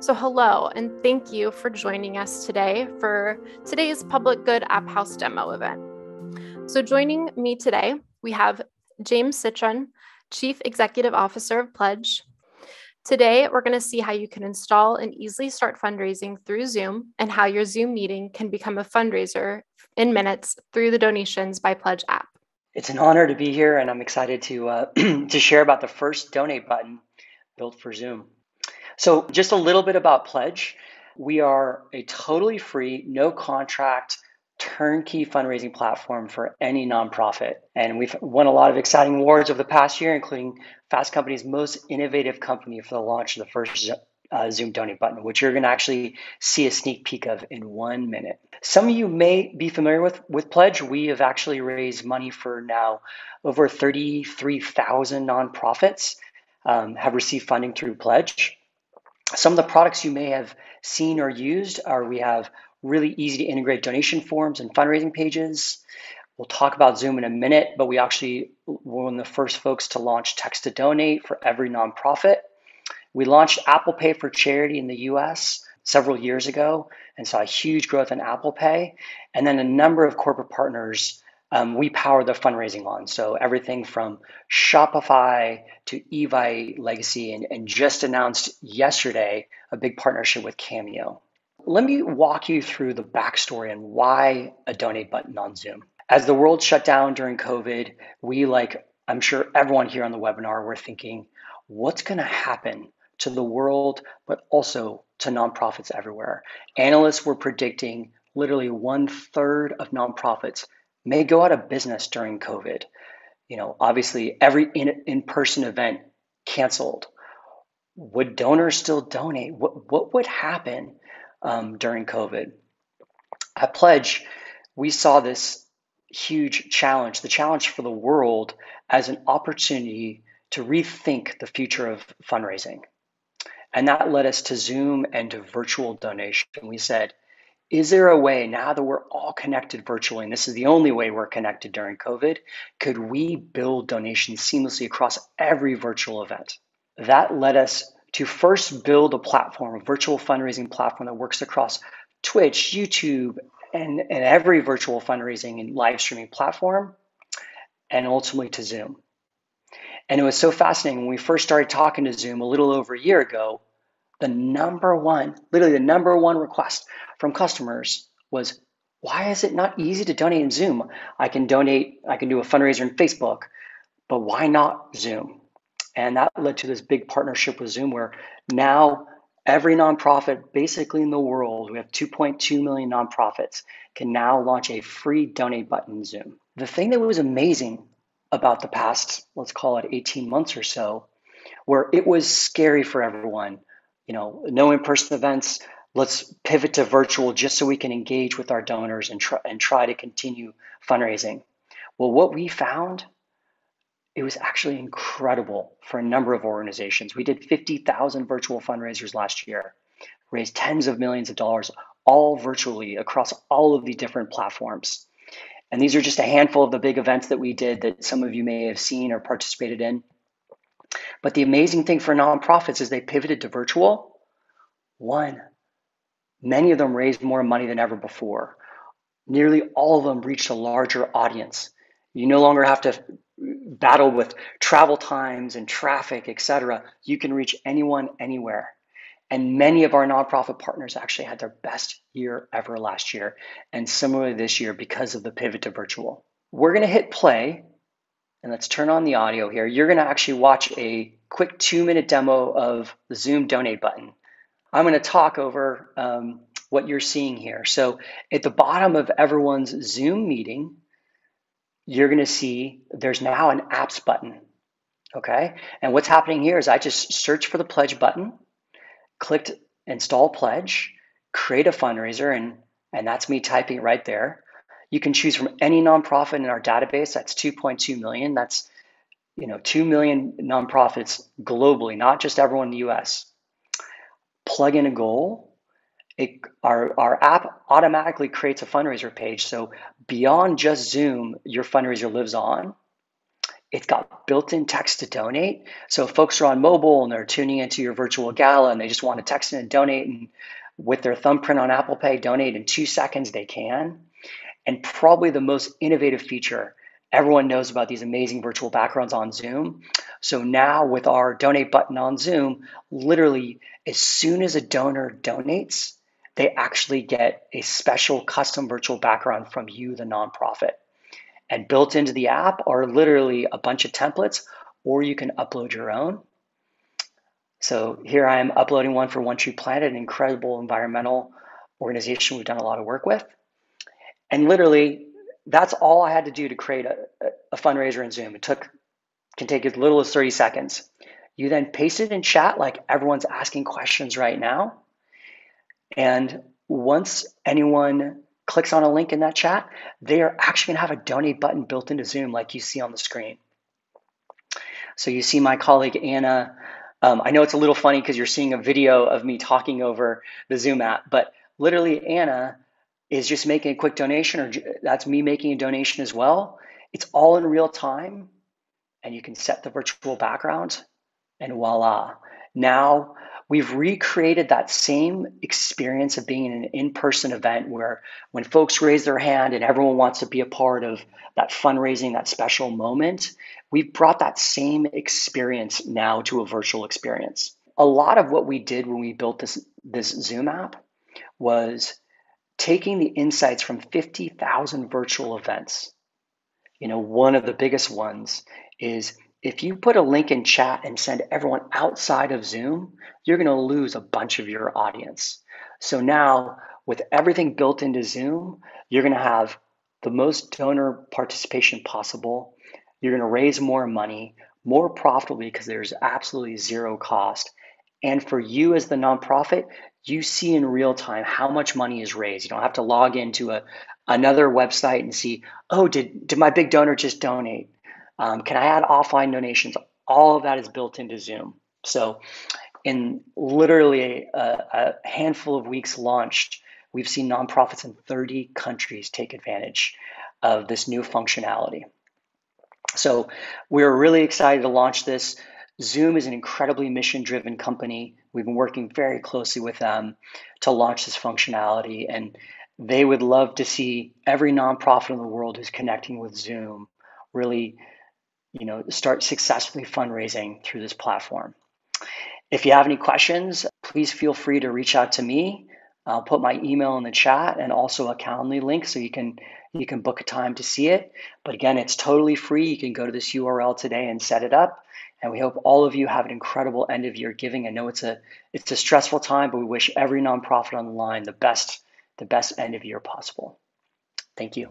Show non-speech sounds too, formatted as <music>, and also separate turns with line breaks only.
So, hello, and thank you for joining us today for today's Public Good App House demo event. So, joining me today, we have James Citron, Chief Executive Officer of Pledge. Today, we're going to see how you can install and easily start fundraising through Zoom and how your Zoom meeting can become a fundraiser in minutes through the Donations by Pledge app.
It's an honor to be here, and I'm excited to, uh, <clears throat> to share about the first donate button built for Zoom. So, just a little bit about Pledge. We are a totally free, no contract, turnkey fundraising platform for any nonprofit. And we've won a lot of exciting awards over the past year, including Fast Company's most innovative company for the launch of the first uh, Zoom donate button, which you're going to actually see a sneak peek of in one minute. Some of you may be familiar with, with Pledge. We have actually raised money for now over 33,000 nonprofits um, have received funding through Pledge. Some of the products you may have seen or used are we have really easy to integrate donation forms and fundraising pages. We'll talk about Zoom in a minute, but we actually were one of the first folks to launch text to donate for every nonprofit. We launched Apple Pay for charity in the US several years ago and saw a huge growth in Apple Pay. And then a number of corporate partners um, we power the fundraising on. So everything from Shopify to Evite Legacy, and, and just announced yesterday a big partnership with Cameo. Let me walk you through the backstory and why a donate button on Zoom. As the world shut down during COVID, we, like I'm sure everyone here on the webinar, were thinking, what's going to happen to the world, but also to nonprofits everywhere? Analysts were predicting literally one third of nonprofits may go out of business during COVID. You know, obviously, every in person event canceled. Would donors still donate? What, what would happen um, during COVID? At Pledge, we saw this huge challenge, the challenge for the world, as an opportunity to rethink the future of fundraising. And that led us to Zoom and to virtual donation. We said, is there a way now that we're all connected virtually, and this is the only way we're connected during COVID, could we build donations seamlessly across every virtual event? That led us to first build a platform, a virtual fundraising platform that works across Twitch, YouTube, and, and every virtual fundraising and live streaming platform, and ultimately to Zoom. And it was so fascinating when we first started talking to Zoom a little over a year ago the number one, literally the number one request from customers was, why is it not easy to donate in Zoom? I can donate, I can do a fundraiser in Facebook, but why not Zoom? And that led to this big partnership with Zoom where now every nonprofit basically in the world, we have 2.2 million nonprofits, can now launch a free donate button in Zoom. The thing that was amazing about the past, let's call it 18 months or so, where it was scary for everyone you know, no in-person events. Let's pivot to virtual just so we can engage with our donors and try and try to continue fundraising. Well, what we found, it was actually incredible for a number of organizations. We did 50,000 virtual fundraisers last year, raised tens of millions of dollars, all virtually across all of the different platforms. And these are just a handful of the big events that we did that some of you may have seen or participated in. But the amazing thing for nonprofits is they pivoted to virtual. One, many of them raised more money than ever before. Nearly all of them reached a larger audience. You no longer have to battle with travel times and traffic, etc. You can reach anyone anywhere. And many of our nonprofit partners actually had their best year ever last year, and similarly this year because of the pivot to virtual. We're going to hit play and let's turn on the audio here. You're going to actually watch a quick two minute demo of the Zoom donate button. I'm going to talk over um, what you're seeing here. So at the bottom of everyone's Zoom meeting, you're going to see there's now an apps button. Okay. And what's happening here is I just searched for the pledge button, clicked install pledge, create a fundraiser, and, and that's me typing right there. You can choose from any nonprofit in our database. That's 2.2 million. That's you know 2 million nonprofits globally, not just everyone in the US. Plug in a goal. It, our, our app automatically creates a fundraiser page. So beyond just Zoom, your fundraiser lives on. It's got built in text to donate. So folks are on mobile and they're tuning into your virtual gala and they just want to text in and donate and with their thumbprint on Apple Pay, donate in two seconds, they can. And probably the most innovative feature everyone knows about these amazing virtual backgrounds on Zoom. So now with our donate button on Zoom, literally as soon as a donor donates, they actually get a special custom virtual background from you, the nonprofit. And built into the app are literally a bunch of templates, or you can upload your own. So here I am uploading one for One Tree Planted, an incredible environmental organization we've done a lot of work with. And literally, that's all I had to do to create a, a fundraiser in Zoom. It took can take as little as 30 seconds. You then paste it in chat like everyone's asking questions right now. And once anyone clicks on a link in that chat, they are actually going to have a donate button built into Zoom like you see on the screen. So you see my colleague Anna. Um, I know it's a little funny because you're seeing a video of me talking over the Zoom app, but literally Anna is just making a quick donation, or that's me making a donation as well. It's all in real time, and you can set the virtual background, and voila. Now we've recreated that same experience of being in an in person event where when folks raise their hand and everyone wants to be a part of that fundraising, that special moment, we've brought that same experience now to a virtual experience. A lot of what we did when we built this, this Zoom app was taking the insights from 50,000 virtual events. You know, one of the biggest ones is if you put a link in chat and send everyone outside of Zoom, you're going to lose a bunch of your audience. So now, with everything built into Zoom, you're going to have the most donor participation possible. You're going to raise more money more profitably because there's absolutely zero cost. And for you as the nonprofit, you see in real time how much money is raised. You don't have to log into a another website and see, oh, did did my big donor just donate? Um, can I add offline donations? All of that is built into Zoom. So, in literally a, a handful of weeks launched, we've seen nonprofits in 30 countries take advantage of this new functionality. So, we're really excited to launch this. Zoom is an incredibly mission driven company. We've been working very closely with them to launch this functionality, and they would love to see every nonprofit in the world who's connecting with Zoom really you know, start successfully fundraising through this platform. If you have any questions, please feel free to reach out to me. I'll put my email in the chat and also a Calendly link so you can you can book a time to see it. But again, it's totally free. You can go to this URL today and set it up. And we hope all of you have an incredible end of year giving. I know it's a it's a stressful time, but we wish every nonprofit on the line the best the best end of year possible. Thank you.